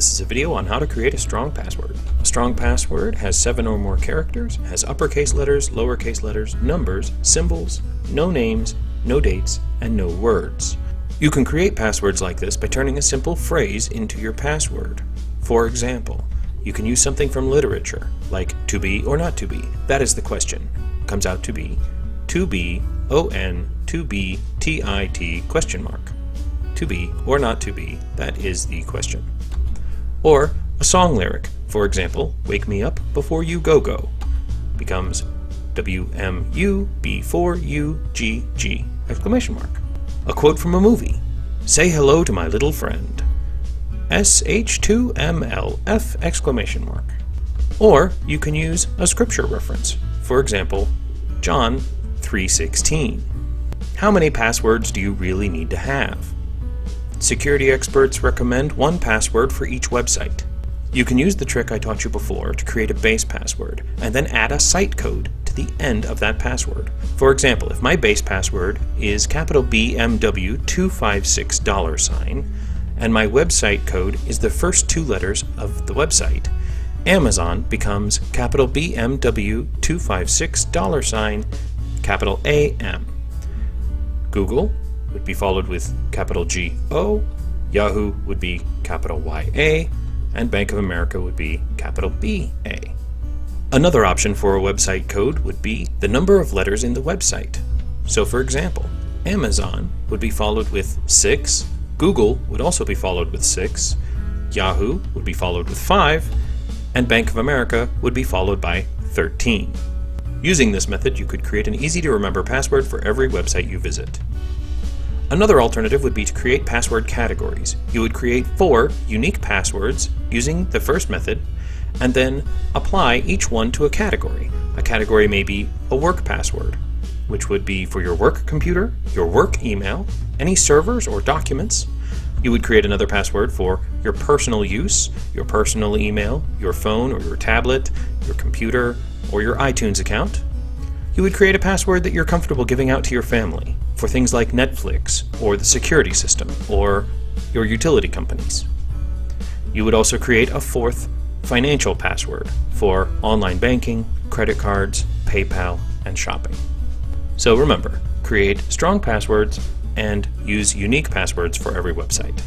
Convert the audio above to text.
This is a video on how to create a strong password. A strong password has seven or more characters, has uppercase letters, lowercase letters, numbers, symbols, no names, no dates, and no words. You can create passwords like this by turning a simple phrase into your password. For example, you can use something from literature, like to be or not to be. That is the question. Comes out to be to be, O-N, to be, T-I-T, question mark. To be or not to be, that is the question. Or a song lyric, for example, Wake Me Up Before You Go Go, becomes W-M-U-B-4-U-G-G, exclamation mark. A quote from a movie, Say hello to my little friend. S-H-2-M-L-F, exclamation mark. Or you can use a scripture reference, for example, John 316. How many passwords do you really need to have? Security experts recommend one password for each website. You can use the trick I taught you before to create a base password and then add a site code to the end of that password. For example, if my base password is capital BMW 256 dollar sign and my website code is the first two letters of the website, Amazon becomes capital BMW 256 dollar sign capital AM. Google would be followed with capital G O, Yahoo would be capital YA, and Bank of America would be capital BA. Another option for a website code would be the number of letters in the website. So for example, Amazon would be followed with 6, Google would also be followed with 6, Yahoo would be followed with 5, and Bank of America would be followed by 13. Using this method, you could create an easy-to-remember password for every website you visit. Another alternative would be to create password categories. You would create four unique passwords using the first method, and then apply each one to a category. A category may be a work password, which would be for your work computer, your work email, any servers or documents. You would create another password for your personal use, your personal email, your phone or your tablet, your computer, or your iTunes account. You would create a password that you're comfortable giving out to your family for things like Netflix, or the security system, or your utility companies. You would also create a fourth financial password for online banking, credit cards, PayPal, and shopping. So remember, create strong passwords and use unique passwords for every website.